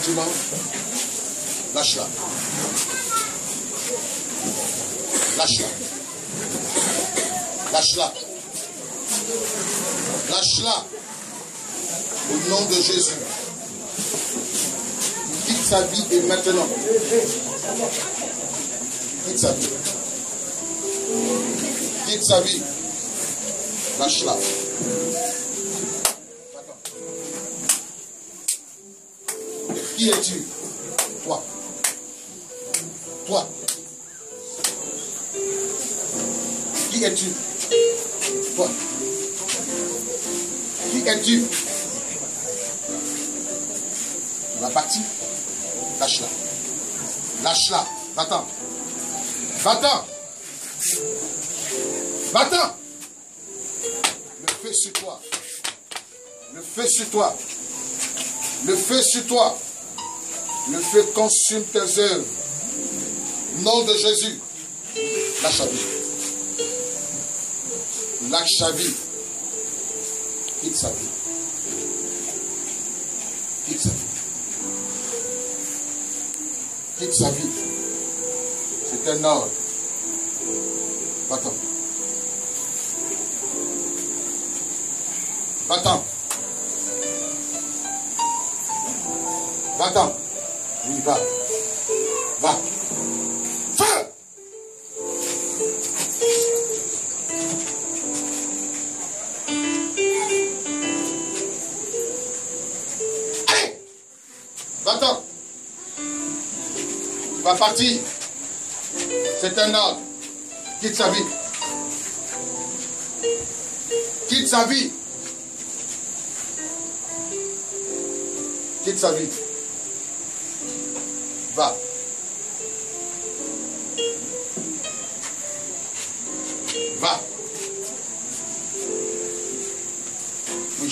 Lâche-la. Lâche-la. Lâche-la. Lâche-la. Au nom de Jésus. Quitte sa vie et maintenant. Quitte sa vie. Quitte sa vie. Lâche-la. Qui es-tu? Toi. Toi. Qui es-tu? Toi. Qui es-tu? Tu vas partir Lâche-la. Lâche-la. Va-t'en. Va-t'en. Va-t'en. Le feu sur toi. Le feu sur toi. Le feu sur toi. Le feu consume tes œuvres. Nom de Jésus. Lâche la vie. Lâche sa vie. Quitte sa vie. Quitte sa vie. Quitte sa vie. C'est un ordre. Va-t'en. Va-t'en. Va-t'en. Oui, va. Va. Feu Allez Va-t'en. Vas partir. C'est un ordre. Quitte sa vie. Quitte sa vie. Quitte sa vie.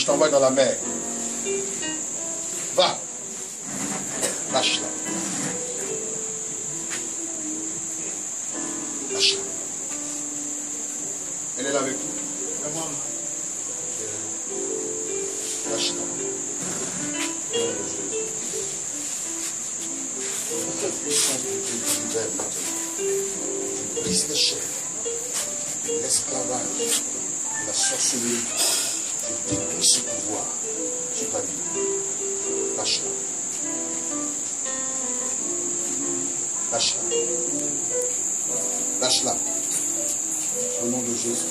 T'envoie dans la mer. Va. Lâche-la. Lâche-la. Elle est là avec vous. Lâche-la. Cette puissance de Dieu qui libère maintenant. Tu brises les chaînes, l'esclavage, la sorcellerie. Lâche-la. Au nom de Jésus.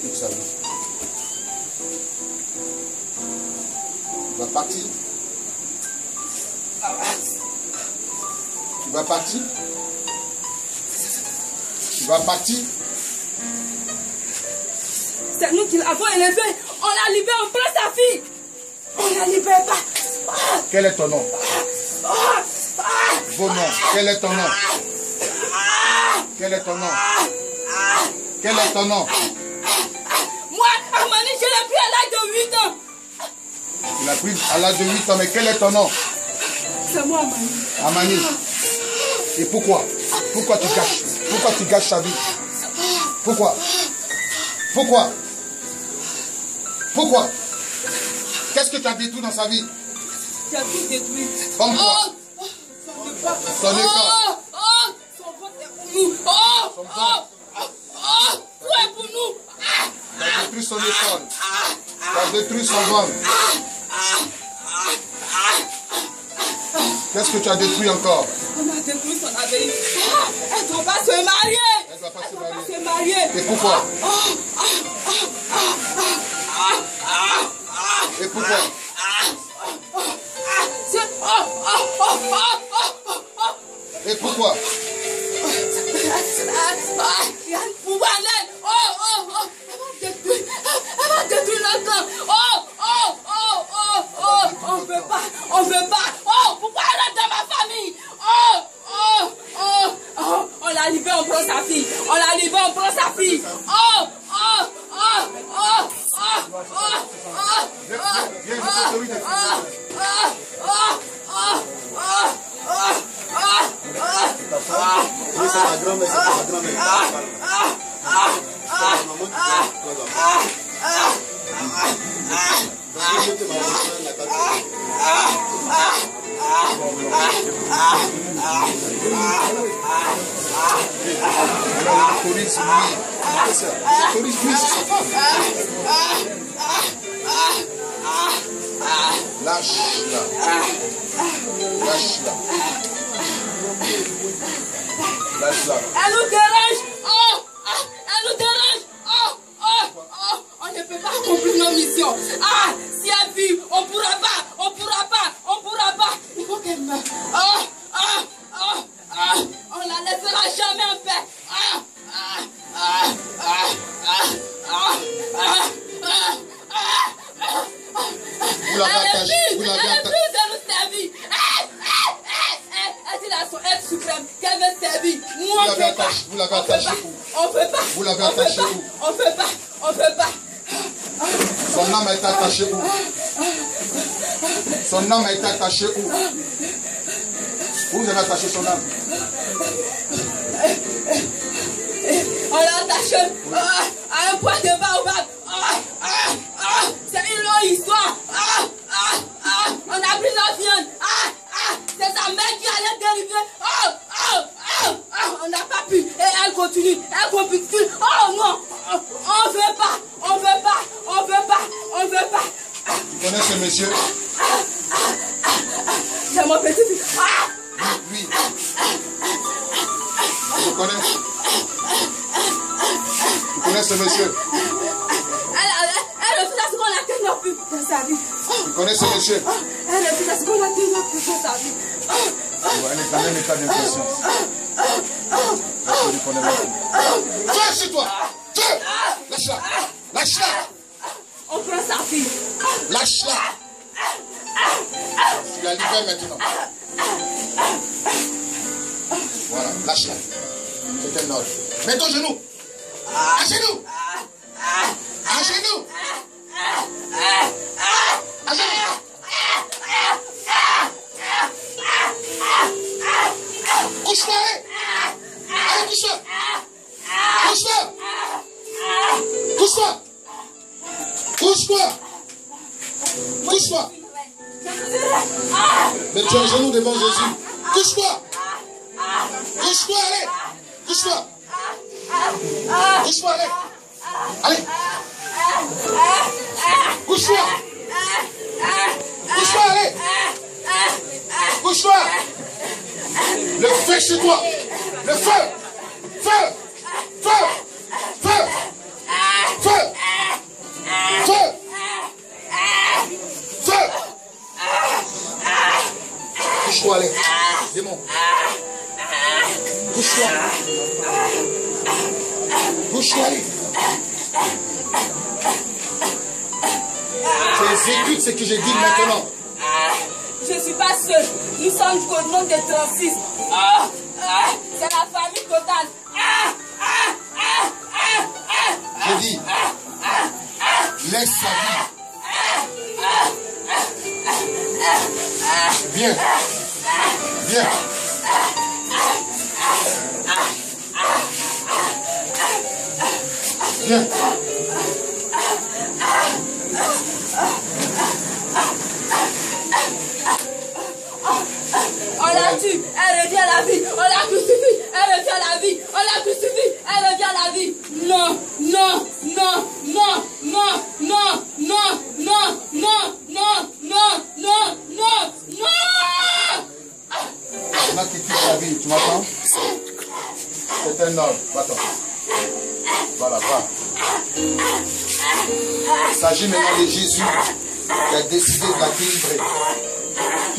Toute sa vie. Tu vas partir? Tu vas partir? Tu vas partir? C'est nous qui l'avons élevé. On l'a libéré, on prend sa fille. On la libère pas. Ah, Quel est ton nom? Ah, ah, Vos noms. Quel est ton nom? Quel est ton nom? Quel est ton nom? Moi, Armani, je l'ai pris à l'âge de 8 ans. Tu l'as pris à l'âge de 8 ans, mais quel est ton nom? C'est moi, Armani. Amani. Et pourquoi? Pourquoi tu gâches? Pourquoi tu gâches sa vie? Pourquoi? Pourquoi? Pourquoi? Qu'est-ce que tu as détruit dans sa vie? Tu as tout détruit. Comme quoi son école. Oh, oh, oh, tout est pour nous? Tu as détruit son école. Tu as détruit son ventre. Qu'est-ce que tu as détruit encore? On a détruit son avenir. Elle ne doit pas se marier. Elle ne doit pas se marier. se marier. Et pourquoi? Et pourquoi? Et pourquoi? àti àti gbogbo alẹ́ Lâche-la. Lâche-la. Lâche-la. Elle nous dérange. Oh, ah, elle nous dérange. Oh, oh, oh. On ne peut pas accomplir nos missions. Ah, l'avez attaché pas. où? On peut pas. On peut pas. Son âme a été attachée où? Son âme a été attachée où? Où vous avez attaché son âme? On l'a attaché à un point de baobab. Dans un état d'inconscience. Parce que tu connais même plus. Viens chez toi Viens Lâche-la Lâche-la On prend sa fille. Lâche-la Tu la libères maintenant. Voilà, lâche-la. C'est un ordre. Mets ton genou. À genoux. À genoux. À genoux. Couche-toi. hein. Allez, couche-toi. Couche-toi. Couche-toi. Mais tu es genoux devant Jésus. Couche-toi. Couche-toi, allez. Couche-toi. Couche-toi, allez. Allez. Couche-toi. Couche-toi, allez. Couche-toi. Le feu chez toi. Le feu. Feu. Feu. Feu. Feu. Feu. Feu. Couche-toi, allez. Démon. Couche-toi. Couche-toi, allez. Tu exécutes ce que je dis maintenant. Je ne suis pas seul. Nous sommes au nom de 36. Oh, ah, c'est la famille totale. Ah, ah, ah, ah, ah. Je dis, laisse sa vie. Viens. Viens. Viens. On l'a tue, elle revient à la vie. On l'a crucifie, elle revient à la vie. On l'a crucifie, elle revient à la vie. Non, non, non, non, non, non, non, non, non, non, non, non, non, non. On a quitté sa vie, tu m'entends C'est un homme, va-t'en. Voilà, va. Il s'agit maintenant de Jésus qui a décidé de la délivrer.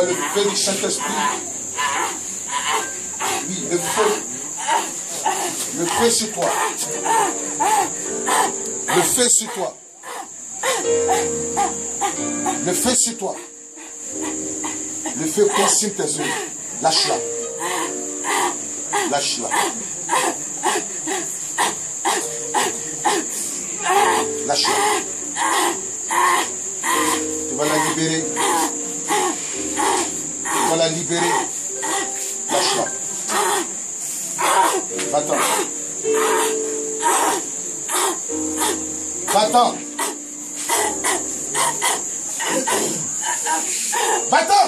Le feu du Saint-Esprit. Oui, le feu. Le feu sur toi. Le feu sur toi. Le feu sur toi. Le feu consume tes œuvres. Lâche-la. Lâche-la. Lâche-la. Tu vas la libérer. Vas la libérer. Lâche-la. Va-t'en. Va-t'en. Va-t'en.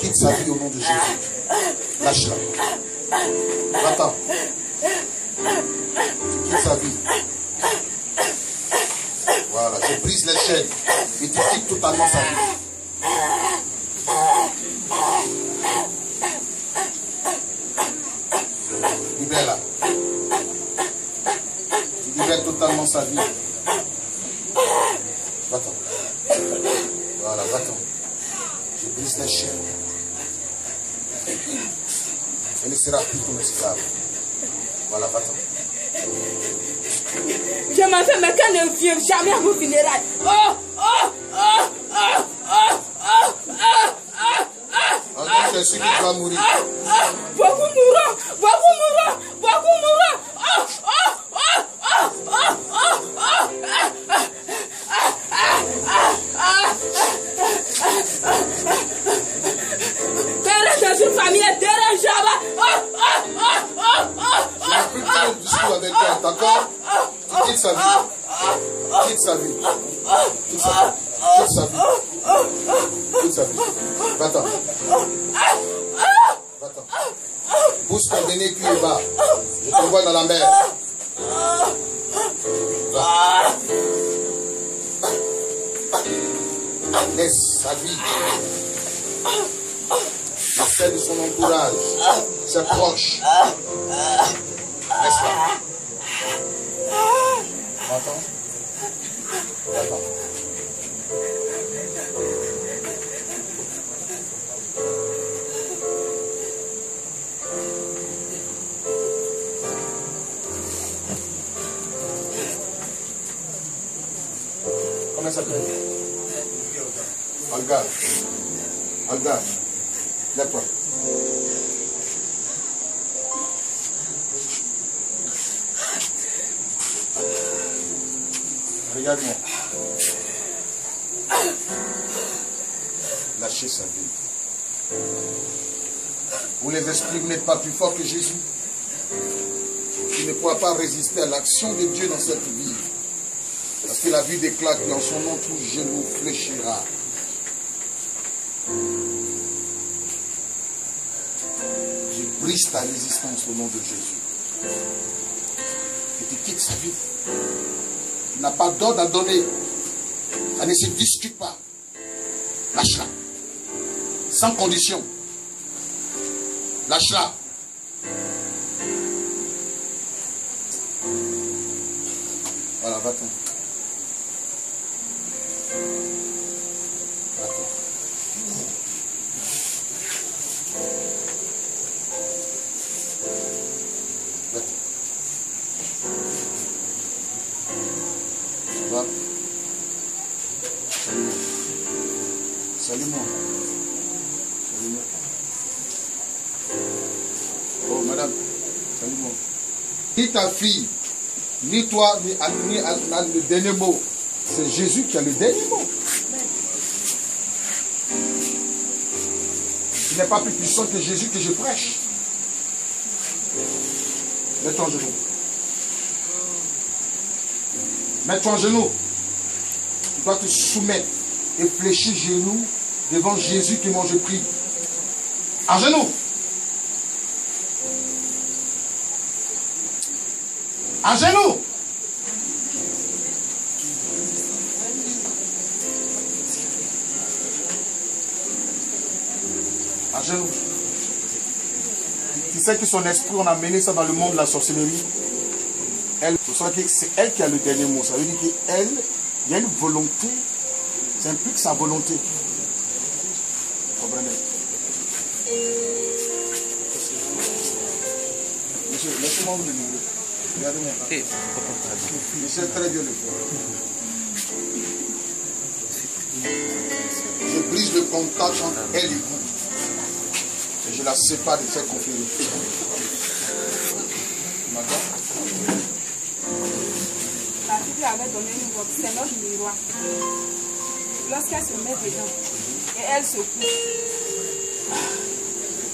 Quitte sa vie au nom de Jésus. Lâche-la. Va-t'en. Tu quittes sa vie. Voilà, je brise les chaînes quittes toute ta totalement sa vie. Va-t'en. Voilà, va-t'en. Je brise les chaînes. Elle ne sera plus ton esclave. Voilà, va-t'en. Je m'en fais, mais qu'elle ne vient jamais à mon funérailles. Oh, oh, oh, oh, oh, oh, oh, oh, oh. En tant que celui qui la mer. Laisse sa vie. Celle de son entourage, ses proches. Olga. Lève-toi. Regarde-moi. Lâchez sa vie. Vous les esprits, vous n'êtes pas plus fort que Jésus. Tu ne pourras pas résister à l'action de Dieu dans cette vie. Parce que la vie déclare qu'en son nom, tout genou fléchira. Ta résistance au nom de Jésus. Et tu quittes sa vie. Tu n'as pas d'ordre à donner. Ça ne se discute pas. Lâche-la. Sans condition. Lâche-la. Fille, ni toi, ni, ni, ni le dernier mot. C'est Jésus qui a le dernier mot. Tu n'es pas plus puissant que Jésus que je prêche. Mets-toi en genoux. Mets-toi en genoux. Tu dois te soumettre et fléchir genoux devant Jésus qui mange prie. En genoux. En genoux. En genoux. Tu sais que son esprit, on a mené ça dans le monde de la sorcellerie. Elle, c'est elle qui a le dernier mot. Ça veut dire qu'elle, il y a une volonté. Ça implique sa volonté. Vous comprenez? Monsieur, laissez-moi vous demander. Je sais très bien le. Je brise le contact entre elle et vous. Et je la sépare de cette conférence. D'accord La Bible avait donné une robe, c'est notre miroir. Lorsqu'elle se met dedans et elle se couche,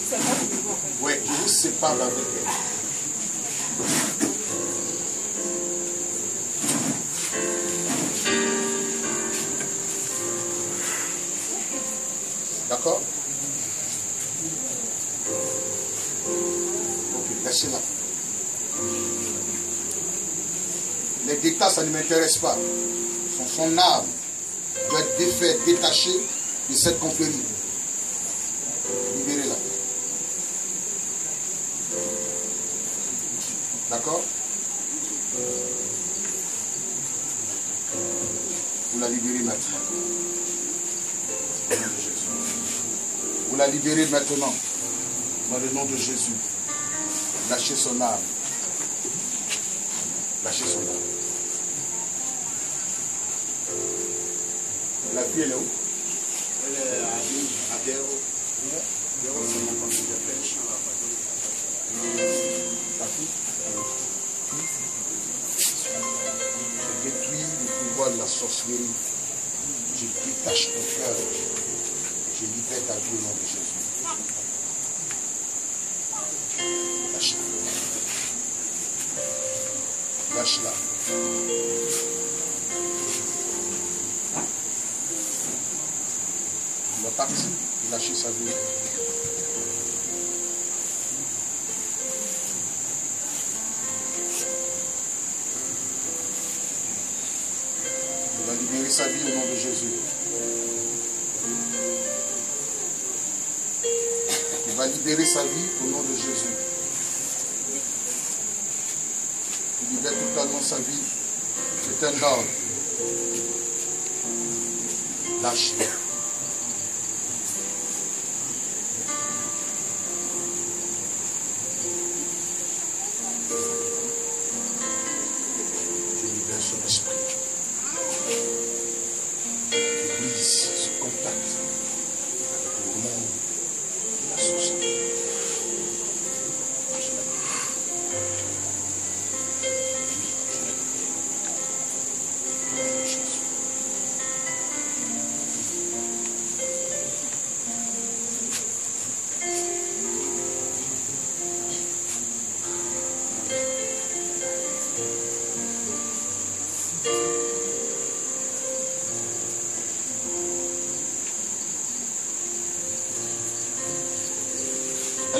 c'est notre miroir. Oui, je vous sépare avec elle. D'accord Ok, laissez-la. Les détails, ça ne m'intéresse pas. Son, âme, doit être défait, détaché de cette confrérie. Vous la libérez maintenant. Dans le nom de Jésus. Lâchez son âme. Lâchez son âme. La fille, elle est où? Elle est à Lille, à c'est mon compte de pêche à la Catholique. Ta fille? Je détruis le pouvoir de la sorcellerie. Je détache ton cœur. Libère ta vie au nom de Jésus. Lâche-la. Lâche-la. Il est parti. Il a sa vie. C'est un ordre.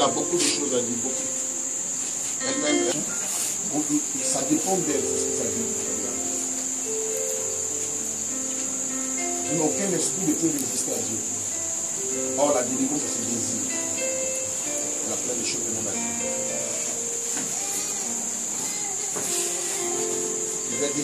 A beaucoup de choses à dire, beaucoup. Elle-même, ça dépend d'elle, que ça aucun esprit ne peut résister à Dieu. Or, la délivrance, c'est ce désir. Elle a plein de choses l'on a dit. Il va être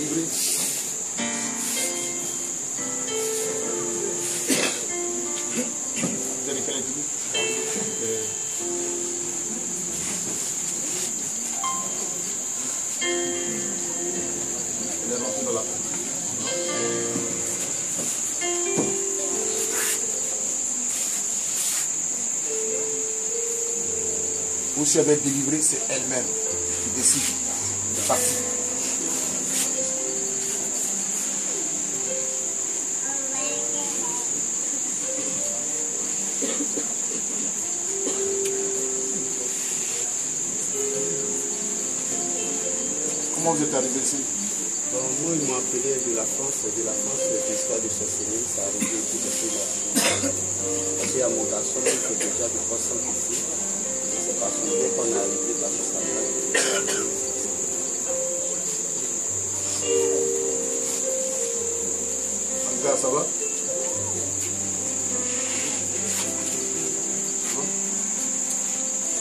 Ou si elle va être délivrée, c'est elle-même qui décide de partir. Comment vous êtes arrivé ici? Moi, ils m'ont appelé de la France, de la France, l'histoire de sorcellerie, ça arrive et tout de suite. Parce qu'il y a mon garçon qui déjà de 300 ici. Dès qu'on que ça va?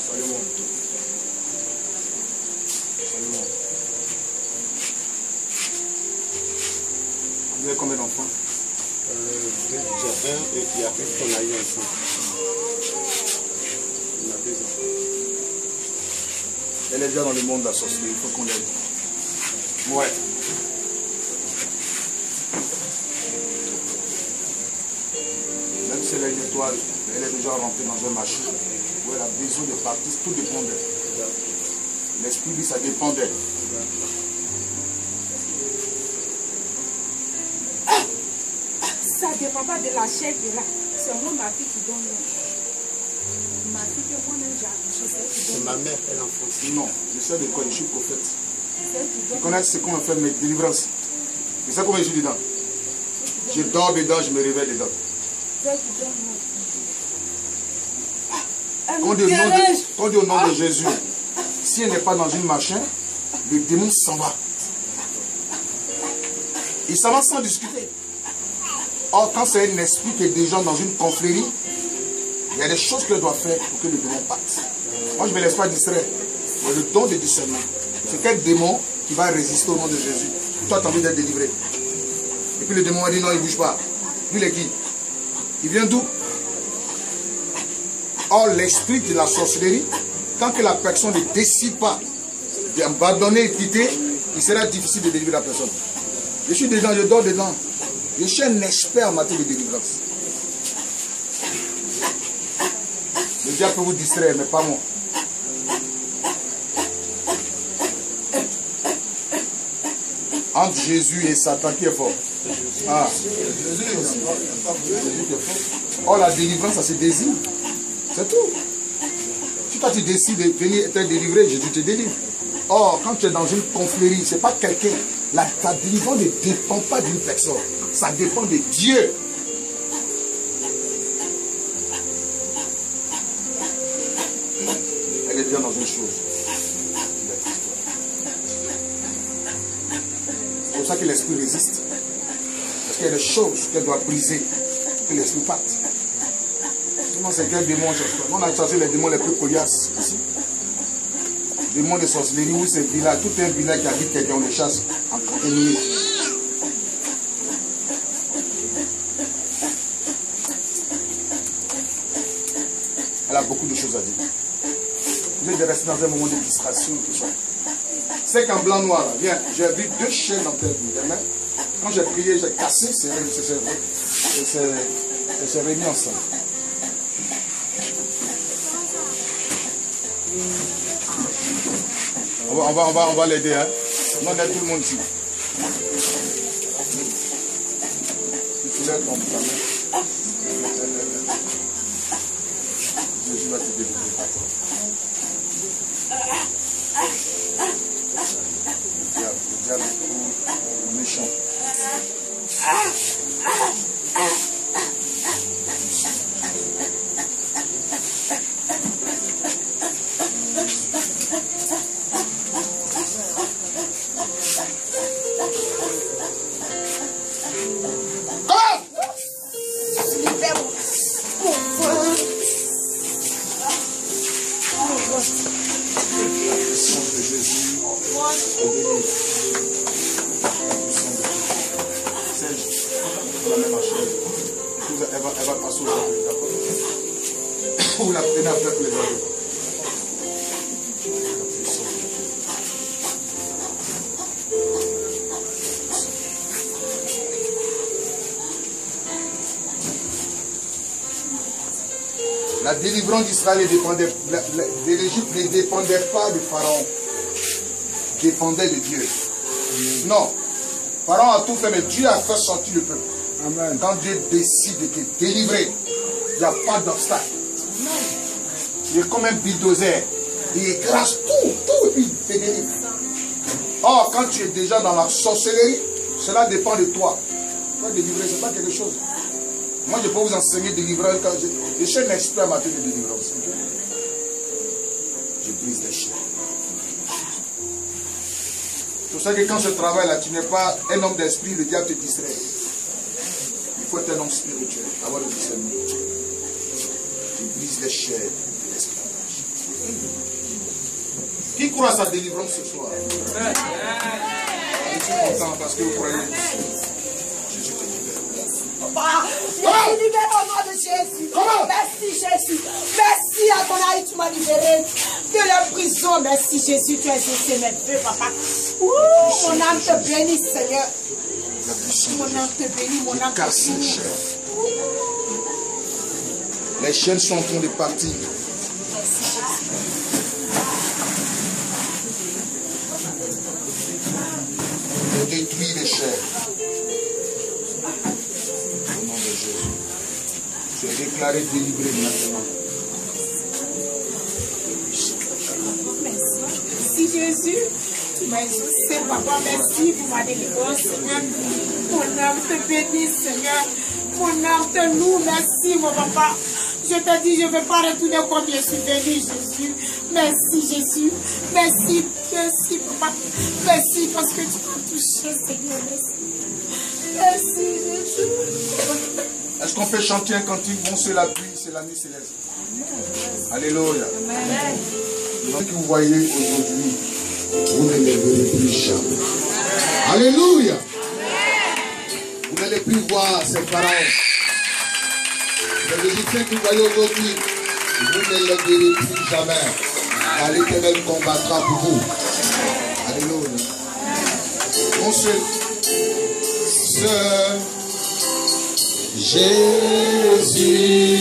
Salut. Salut. Vous avez combien d'enfants? Euh, j'ai un et puis après qu'on a eu un enfant. Elle est déjà dans le monde de la sorcellerie, il faut qu'on l'aide. Ouais. Même si elle une étoile, elle est déjà rentrée dans un marché où elle a besoin de partir, tout dépend d'elle. L'esprit dit ça dépend d'elle. Ça ne dépend pas de la chair de là. C'est moi, ma fille, qui donne c'est ma mère, elle en France. Non, je sais de quoi je suis prophète. Donne connais ce qu'on fait mes délivrances. Tu sais comment je suis dedans Je dors dedans, je me réveille dedans. Quand dit au nom de, quand on dit au nom de Jésus, si elle n'est pas dans une machin, le démon s'en va. Il s'en va sans discuter. Or, quand c'est un esprit qui est déjà dans une confrérie, il y a des choses que je dois faire pour que le démon parte. Moi, je ne me laisse pas distraire. Mais le don de discernement, c'est quel démon qui va résister au nom de Jésus. Toi, tu as envie d'être délivré. Et puis le démon a dit non, il ne bouge pas. Lui, il est qui? Il vient d'où? Or, l'esprit de la sorcellerie, tant que la personne ne décide pas d'abandonner et quitter, il sera difficile de délivrer la personne. Je suis dedans, je dors dedans. Je suis un expert en matière de délivrance. Le diable peut vous distraire, mais pas moi. Entre Jésus et Satan, qui est fort Ah. Oh, la délivrance, ça se désire. C'est tout. Si toi tu décides de venir être délivré, Jésus te délivre. Or, quand tu es dans une confrérie, ce n'est pas quelqu'un. La, ta délivrance ne dépend pas d'une personne. Ça dépend de Dieu. Résiste. Parce qu'il y a des choses qu'elle doit briser que l'esprit parte. Sinon, c'est quel démon. On a cherché les démons les plus coriaces ici. Démons de sorcellerie, oui, c'est village. Tout un village qui habite quelqu'un, on les chasse en 30 minutes. Elle a beaucoup de choses à dire. Vous êtes resté dans un moment de distraction, tout ça. C'est qu'en blanc noir, là, viens, j'ai vu deux chaînes dans tête. Quand j'ai prié, j'ai cassé, c'est c'est remis ensemble. On va, on va, on va, on va l'aider. Hein. On aide tout le monde ici. D'Israël ne dépendait, de l'Égypte ne dépendait pas de Pharaon. Dépendait de Dieu. Non. Pharaon a tout fait, mais Dieu a fait sortir le peuple. Quand Dieu décide de te délivrer, il n'y a pas d'obstacle. Il est comme un bulldozer. Il écrase tout, tout, et puis il te délivre. Or, quand tu es déjà dans la sorcellerie, cela dépend de toi. Toi, délivrer, ce n'est pas quelque chose. Moi, je peux vous enseigner délivrance quand je, je suis un expert en matière de délivrance. Je brise les chaînes. C'est pour ça que quand je travaille là, tu n'es pas un homme d'esprit, le diable te distrait. Il faut être un homme spirituel, avoir le discernement. Je brise les chaînes de l'esclavage. Qui croit à sa délivrance ce soir? Je suis content parce que vous croyez. Je suis libéré au nom de Jésus. Merci Jésus. Merci Adonai, tu m'as libéré de la prison. Merci Jésus, tu as cessé mes feux, papa. Ouh, mon âme te bénit, Seigneur. Mon âme te bénit, mon âme te bénit. Les chaînes sont en train de partir. Déclaré délivré maintenant. Merci Jésus. Exaucé, papa. Merci pour ma délivrance, Seigneur. Mon âme te bénit, Seigneur. Mon âme te loue. Merci, mon papa. Je te dis, je ne vais pas retourner comme je suis venu, Jésus. Merci, Jésus. Merci, merci, papa. Merci parce que tu m'as touché, Seigneur. Merci. Merci, Jésus. Est-ce qu'on peut chanter un cantique? Bon, c'est la pluie, c'est la nuit céleste. Alléluia. Ce que vous voyez aujourd'hui, vous ne les verrez plus jamais. Alléluia. Vous n'allez plus voir ces pharaons. Les Égyptiens que vous voyez aujourd'hui, vous ne les verrez plus jamais. Car l'Éternel combattra pour vous. Alléluia. On se... Seul Jésus